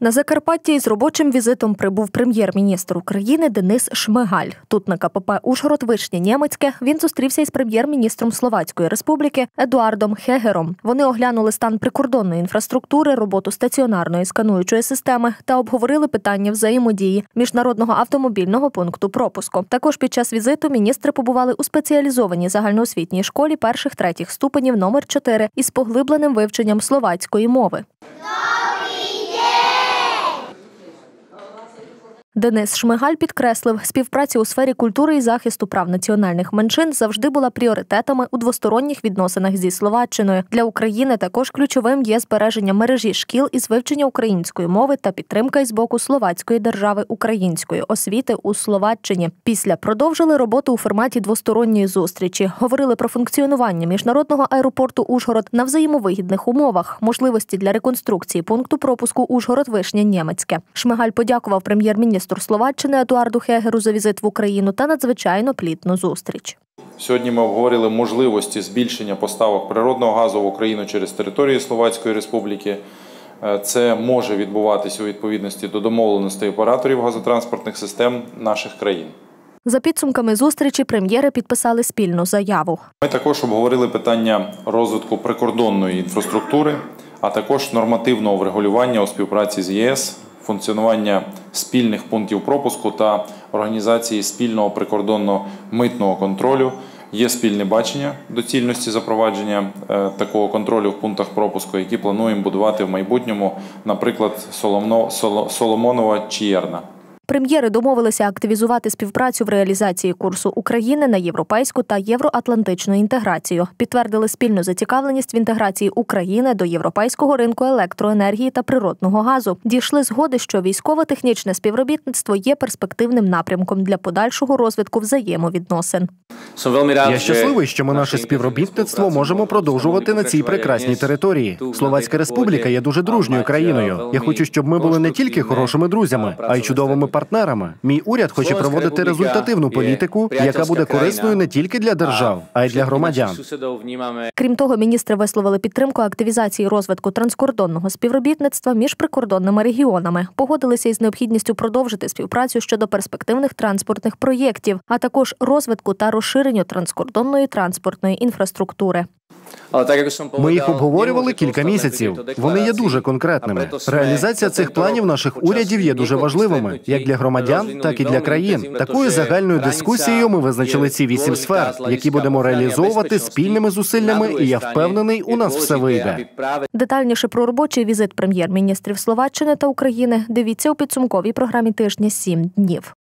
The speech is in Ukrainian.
На Закарпатті із робочим візитом прибув прем'єр-міністр України Денис Шмигаль. Тут на КПП Ужгород Вишнє Німецьке він зустрівся із прем'єр-міністром Словацької Республіки Едуардом Хегером. Вони оглянули стан прикордонної інфраструктури, роботу стаціонарної скануючої системи та обговорили питання взаємодії міжнародного автомобільного пункту пропуску. Також під час візиту міністри побували у спеціалізованій загальноосвітній школі перших третіх ступенів номер 4 із поглибленим вивченням словацької мови. Денис Шмигаль підкреслив, співпраця у сфері культури і захисту прав національних меншин завжди була пріоритетами у двосторонніх відносинах зі Словаччиною. Для України також ключовим є збереження мережі шкіл із вивчення української мови та підтримка із боку словацької держави української освіти у Словаччині. Після продовжили роботу у форматі двосторонньої зустрічі. Говорили про функціонування міжнародного аеропорту Ужгород на взаємовигідних умовах, можливості для реконструкції пункту пропуску Ужгород Вишня Німецьке. Шмигаль подякував прем'єр-міністру Словаччини Едуарду Хегеру за візит в Україну та надзвичайно плітну зустріч. Сьогодні ми обговорили можливості збільшення поставок природного газу в Україну через територію Словацької Республіки. Е, Це може відбуватися у відповідності до домовленостей операторів газотранспортних систем наших країн. За підсумками зустрічі прем'єри підписали спільну заяву. Ми також обговорили питання розвитку прикордонної інфраструктури, а також нормативного врегулювання у співпраці з ЄС, функціонування спільних пунктів пропуску та організації спільного прикордонно-митного контролю. Є спільне бачення доцільності запровадження е, такого контролю в пунктах пропуску, які плануємо будувати в майбутньому, наприклад, Соломонова чи. Прем'єри домовилися активізувати співпрацю в реалізації курсу України на європейську та євроатлантичну інтеграцію. Підтвердили спільну зацікавленість в інтеграції України до європейського ринку електроенергії та природного газу. Дійшли згоди, що військово-технічне співробітництво є перспективним напрямком для подальшого розвитку взаємовідносин. Я щасливий, що ми наше співробітництво можемо продовжувати на цій прекрасній території. Словацька республіка є дуже дружньою країною. Я хочу, щоб ми були не тільки хорошими друзями, а й чудовими партнерами. Мій уряд хоче проводити результативну політику, яка буде корисною не тільки для держав, а й для громадян. Крім того, міністри висловили підтримку активізації розвитку транскордонного співробітництва між прикордонними регіонами. Погодилися із необхідністю продовжити співпрацю щодо перспективних транспортних проєктів, а також розвитку та розширенню транскордонної транспортної інфраструктури. Ми їх обговорювали кілька місяців. Вони є дуже конкретними. Реалізація цих планів наших урядів є дуже важливими, як для громадян, так і для країн. Такою загальною дискусією ми визначили ці вісім сфер, які будемо реалізовувати спільними зусиллями. І я впевнений, у нас все вийде. Детальніше про робочий візит прем'єр-міністрів Словаччини та України дивіться у підсумковій програмі тижня «7 днів.